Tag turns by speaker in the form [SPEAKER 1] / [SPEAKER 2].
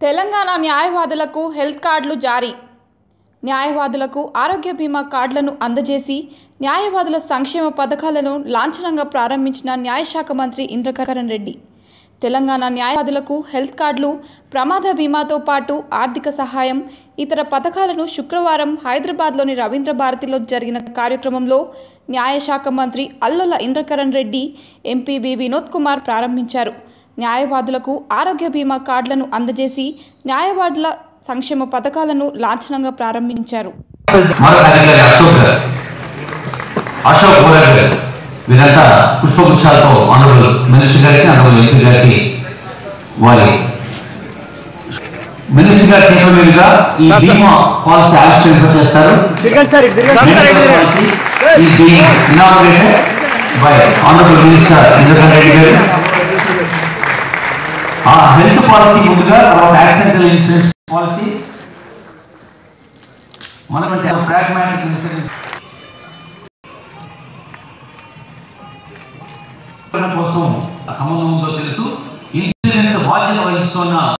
[SPEAKER 1] తెలంగాణ న్యాయవాదులకు హెల్త్ కార్డులు జారీ. న్యాయవాదులకు ఆరోగ్య బీమా కార్డులను అందజేసి న్యాయవాదుల సంక్షేమ పథకాలను లాంఛనంగా ప్రారంభించిన న్యాయశాఖ మంత్రి ఇంద్రకరణ్ రెడ్డి. తెలంగాణ న్యాయవాదులకు హెల్త్ కార్డులు ప్రమాద బీమాతో పాటు ఆర్థిక సహాయం ఇతర పథకాలను శుక్రవారం హైదరాబాద్లోని రవీంద్ర భారతిలో జరిగిన కార్యక్రమంలో న్యాయశాఖ మంత్రి అల్లుల ఇంద్రకరణ్ రెడ్డి ఎంపీబీ వినోద్ కుమార్ ప్రారంభించారు. న్యాయవాదులకు ఆరోగ్య బీమా కార్డులను అందజేసి న్యాయవాదుల సంక్షేమ పథకాలను లాంఛనంగా ప్రారంభించారు.
[SPEAKER 2] అశోక్ గారు. వీరంతా పుష్పగుచ్చాలతో ఆనరబుల్ మినిస్టర్ గారికి ఆనరబుల్ ఎంపీ గారికి గారి చేతుల మీదుగా ఈ బీమా పాలసీ ఆవిష్కరింప చేస్తారు? ఈ ఇంద్రకరణ్ రెడ్డి గారు. హెల్త్ పాలసీ ముందుగా తర్వాత యాక్సిడెంటల్ ఇన్సూరెన్స్ పాలసీ. మనమంటే ప్రాగ్మాటిక్ ఇన్సూరెన్స్. కోసం సంబంధం ఉందో తెలుసు.